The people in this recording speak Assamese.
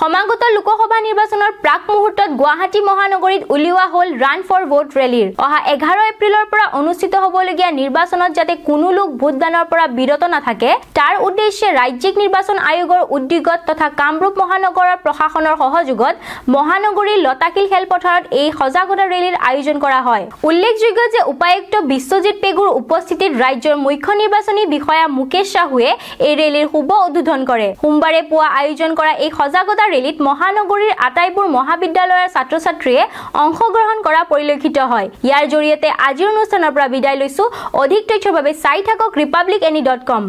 সমাগত লোকসভা নিৰ্বাচনৰ প্ৰাক মুহূৰ্তত গুৱাহাটী মহানগৰীত উলিওৱা হ'ল ৰান ফৰ ভোট ৰেলীৰ অহা এঘাৰ এপ্ৰিলৰ পৰা অনুষ্ঠিত হ'বলগীয়া নিৰ্বাচনত যাতে কোনো লোক ভোটদানৰ পৰা বিৰত নাথাকে তাৰ উদ্দেশ্যে ৰাজ্যিক নিৰ্বাচন আয়োগৰ উদ্যোগত তথা কামৰূপ মহানগৰৰ প্ৰশাসনৰ সহযোগত মহানগৰীৰ লতাকিল খেলপথাৰত এই সজাগতা ৰেলীৰ আয়োজন কৰা হয়। উল্লেখযোগ্য যে উপায়ুক্ত বিশ্বজিৎ পেগুৰ উপস্থিতিত ৰাজ্যৰ মুখ্য নিৰ্বাচনী বিষয়া মুকেশ চাহুৱে এই ৰেলীৰ শুভ উদ্বোধন কৰে। সোমবাৰে পুৱা আয়োজন কৰা এই সজাগতা ৰেলীত মহানগৰীৰ আটাইবোৰ মহাবিদ্যালয়ৰ ছাত্ৰ ছাত্ৰীয়ে অংশগ্ৰহণ কৰা পৰিলক্ষিত হয়। ইয়াৰ জৰিয়তে আজিৰ অনুষ্ঠানৰ পৰা বিদায় লৈছো। অধিক তথ্যৰ বাবে চাই থাকক ৰিপাব্লিক এনি ডট কম।